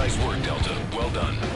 Nice work, Delta. Well done.